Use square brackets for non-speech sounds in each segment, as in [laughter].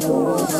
So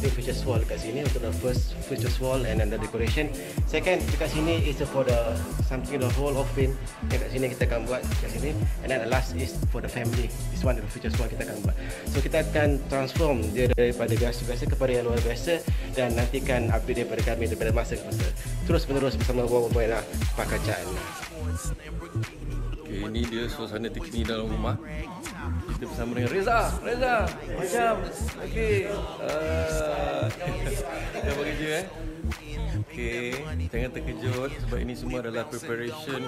something features wall kat sini untuk the first features wall and then the decoration. Second dekat sini is for the something the whole of frame. Yang kat sini kita akan buat kat sini. And then the last is for the family. This one the features wall kita akan buat. So kita akan transform dia daripada biasa-biasa kepada yang luar biasa dan nantikan update daripada kami daripada masa ke masa. Terus menerus bersama Wow Boy lah Pakacaan. Okay, ini dia suasana terkini dalam rumah. Kita bersama dengan Reza. Reza, macam. Okey. Uh, dah bekerja eh. Okey, jangan terkejut sebab ini semua adalah preparation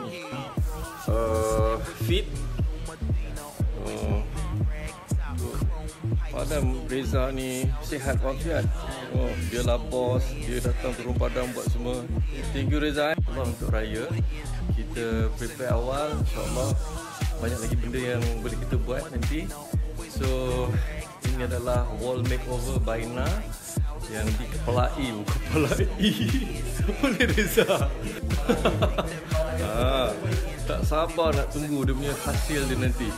uh, fit. Uh, Padam Reza ni sihat walafiat. Oh, dia lah bos, dia datang turun padang buat semua. Thank you Reza. eh. Allah untuk raya. Kita prepare awal insya-Allah banyak lagi benda yang boleh kita buat nanti. So ini adalah wall makeover by Na yang dikepelai kepelai oleh Reza. [laughs] ah, tak sabar nak tunggu dia punya hasil dia nanti.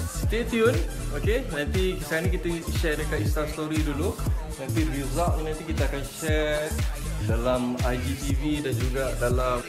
Stay tune Okay Nanti sekarang ni kita share dekat Insta story dulu Nanti result ni nanti kita akan share Dalam IGTV dan juga dalam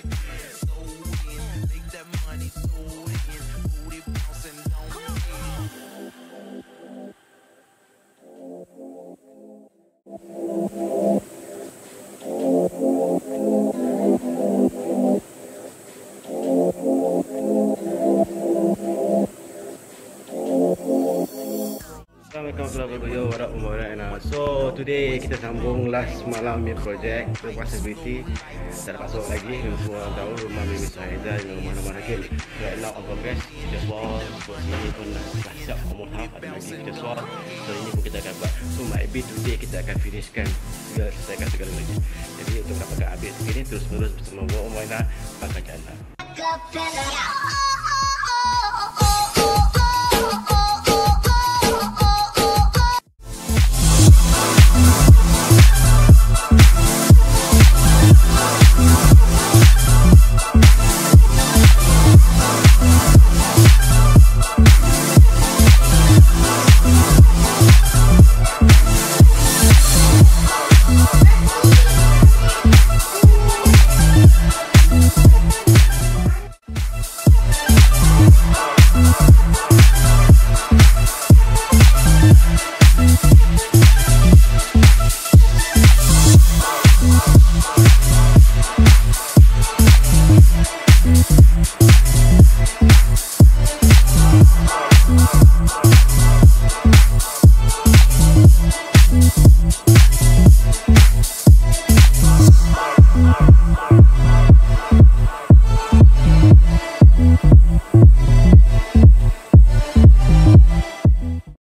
Assalamualaikum warahmatullahi wabarakatuh. So today kita sambung last malam punya project responsibility. Tak dapat masuk lagi Memang semua tahu rumah Mimi Sahida yang mana-mana game. Right now on progress just wall. So sini pun dah siap almost half ada lagi just wall. So ini pun kita akan buat. So might be today kita akan finishkan segala selesaikan segala lagi. Jadi untuk dapatkan update ini terus menerus bersama Wa Umaina Pakar Jannah. Capella.